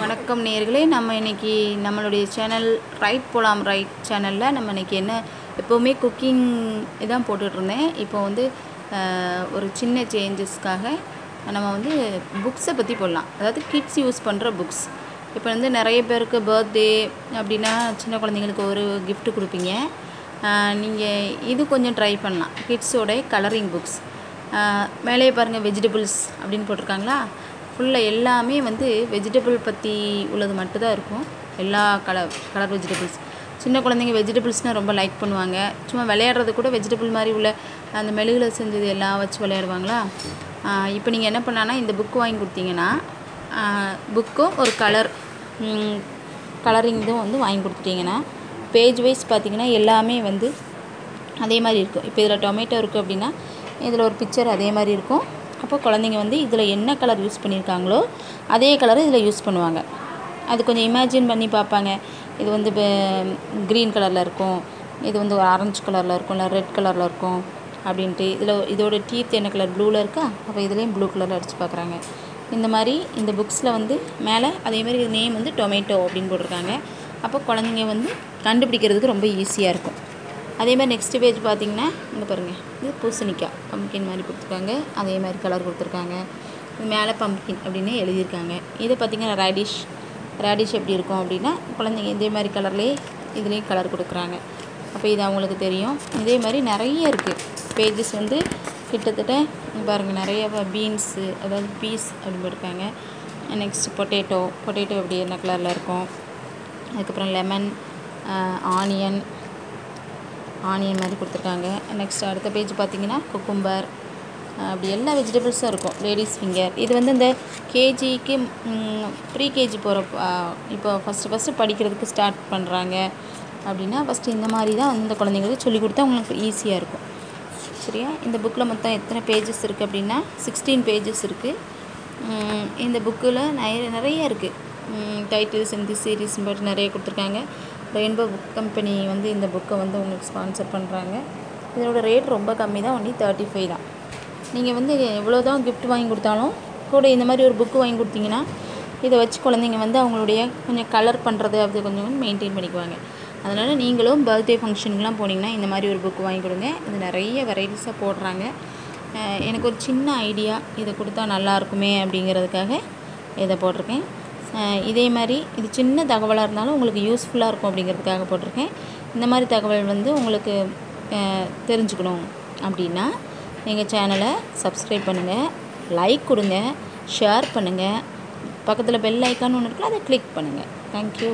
வணக்கம் நேர்களே நம்ம இன்றைக்கி நம்மளுடைய சேனல் ரைட் போலாம் ரைட் சேனலில் நம்ம இன்னைக்கு என்ன எப்போவுமே குக்கிங் இதான் போட்டுட்ருந்தேன். இப்போ வந்து ஒரு சின்ன சேஞ்சஸ்க்காக நம்ம வந்து புக்ஸை பற்றி போடலாம். அதாவது கிட்ஸ் யூஸ் பண்ணுற புக்ஸ் இப்போ வந்து நிறைய பேருக்கு பர்த்டே அப்படின்னா சின்ன குழந்தைங்களுக்கு ஒரு கிஃப்ட் கொடுப்பீங்க. நீங்கள் இது கொஞ்சம் ட்ரை பண்ணலாம். கிட்ஸோட கலரிங் புக்ஸ் மேலே பாருங்கள் வெஜிடபிள்ஸ் அப்படின்னு போட்டிருக்காங்களா? ஃபுல்லாக எல்லாமே வந்து வெஜிடபிள் பற்றி உள்ளது மட்டும்தான் இருக்கும். எல்லா கலர் கலர் வெஜிடபிள்ஸ் சின்ன குழந்தைங்க வெஜிடபிள்ஸ்னால் ரொம்ப லைக் பண்ணுவாங்க. சும்மா விளையாடுறது கூட வெஜிடபிள் மாதிரி உள்ள அந்த மெழுகில் செஞ்சது எல்லாம் வச்சு விளையாடுவாங்களா? இப்போ நீங்கள் என்ன பண்ணலான்னா இந்த புக்கு வாங்கி கொடுத்தீங்கன்னா புக்கும் ஒரு கலர் கலரிங் இதுவும் வந்து வாங்கி கொடுத்துட்டீங்கன்னா பேஜ் வைஸ் பார்த்திங்கன்னா எல்லாமே வந்து அதே மாதிரி இருக்கும். இப்போ இதில் டொமேட்டோ இருக்குது அப்படின்னா இதில் ஒரு பிக்சர் அதே மாதிரி இருக்கும். அப்போ குழந்தைங்க வந்து இதில் என்ன கலர் யூஸ் பண்ணியிருக்காங்களோ அதே கலரை இதில் யூஸ் பண்ணுவாங்க. அது கொஞ்சம் இமேஜின் பண்ணி பார்ப்பாங்க. இது வந்து க்ரீன் கலரில் இருக்கும். இது வந்து ஒரு ஆரஞ்சு கலரில் இருக்கும். இல்லை ரெட் கலரில் இருக்கும். அப்படின்ட்டு இதில் இதோட டீத் என்ன கலர் ப்ளூவில் இருக்கா? அப்போ இதுலேயும் ப்ளூ கலரில் அடித்து பார்க்குறாங்க. இந்த மாதிரி இந்த புக்ஸில் வந்து மேலே அதே மாதிரி நேம் வந்து டொமேட்டோ அப்படின்னு போட்டிருக்காங்க. அப்போ குழந்தைங்க வந்து கண்டுபிடிக்கிறதுக்கு ரொம்ப ஈஸியாக இருக்கும். அதே மாதிரி நெக்ஸ்ட் பேஜ் பார்த்தீங்கன்னா இங்கே பாருங்கள் இது பூசணிக்காய். பம்கின் மாதிரி கொடுத்துருக்காங்க. அதே மாதிரி கலர் கொடுத்துருக்காங்க. மேலே பம்கின் அப்படின்னு எழுதியிருக்காங்க. இது பார்த்தீங்கன்னா ரேடிஷ் ரேடிஷ் எப்படி இருக்கும் அப்படின்னா குழந்தைங்க இதே மாதிரி கலர்லேயே இதுலேயும் கலர் கொடுக்குறாங்க. அப்போ இது அவங்களுக்கு தெரியும். இதே மாதிரி நிறைய இருக்குது பேஜஸ் வந்து கிட்டத்தட்ட பாருங்கள் நிறைய பீன்ஸு அதாவது பீஸ் அப்படின்னு போட்டிருக்காங்க. நெக்ஸ்ட் பொட்டேட்டோ பொட்டேட்டோ எப்படி என்ன கலரில் இருக்கும்? அதுக்கப்புறம் லெமன் ஆனியன் ஆனியன் மாதிரி கொடுத்துருக்காங்க. நெக்ஸ்ட் அடுத்த பேஜ் பார்த்தீங்கன்னா குக்கும்பர் அப்படி எல்லா வெஜிடபிள்ஸும் இருக்கும். லேடிஸ் ஃபிங்கர் இது வந்து இந்த கேஜிக்கு ப்ரீ கேஜி போகிற இப்போ ஃபஸ்ட்டு ஃபஸ்ட்டு படிக்கிறதுக்கு ஸ்டார்ட் பண்ணுறாங்க அப்படின்னா ஃபஸ்ட்டு இந்த மாதிரி தான் வந்து இந்த குழந்தைங்களுக்கு சொல்லிக் கொடுத்தா அவங்களுக்கு ஈஸியாக இருக்கும். சரியா? இந்த புக்கில் மொத்தம் எத்தனை பேஜஸ் இருக்குது அப்படின்னா சிக்ஸ்டீன் பேஜஸ் இருக்குது இந்த புக்கில் நிறைய நிறைய இருக்குது டைட்டில்ஸ் இந்த சீரீஸ் போட்டு நிறைய கொடுத்துருக்காங்க. ரெயின்போ புக் கம்பெனி வந்து இந்த புக்கை வந்து உங்களுக்கு ஸ்பான்சர் பண்ணுறாங்க. இதோட ரேட் ரொம்ப கம்மி தான் ஒன்லி தேர்ட்டி ஃபைவ் தான். நீங்கள் வந்து எவ்வளோ தான் கிஃப்ட் வாங்கி கொடுத்தாலும் கூட இந்த மாதிரி ஒரு புக்கு வாங்கி கொடுத்தீங்கன்னா இதை வச்சு குழந்தைங்க வந்து அவங்களுடைய கொஞ்சம் கலர் பண்ணுறது அப்படி கொஞ்சம் மெயின்டைன் பண்ணிக்குவாங்க. அதனால் நீங்களும் பர்த்டே ஃபங்க்ஷனுக்குலாம் போனீங்கன்னா இந்த மாதிரி ஒரு புக் வாங்கி கொடுங்க. இது நிறைய வெரைட்டிஸாக போடுறாங்க. எனக்கு ஒரு சின்ன ஐடியா இதை கொடுத்தா நல்லா இருக்குமே அப்படிங்கிறதுக்காக இதை போட்டிருக்கேன். இதே மாதிரி இது சின்ன தகவலாக இருந்தாலும் உங்களுக்கு யூஸ்ஃபுல்லாக இருக்கும் அப்படிங்கிறதுக்காக போட்டிருக்கேன். இந்த மாதிரி தகவல் வந்து உங்களுக்கு தெரிஞ்சுக்கணும் அப்படின்னா எங்கள் சேனலை சப்ஸ்கிரைப் பண்ணுங்கள் லைக் கொடுங்க ஷேர் பண்ணுங்கள் பக்கத்தில் பெல் ஐக்கான் ஒன்று இருக்குல்ல அதை கிளிக் பண்ணுங்கள் தேங்க்யூ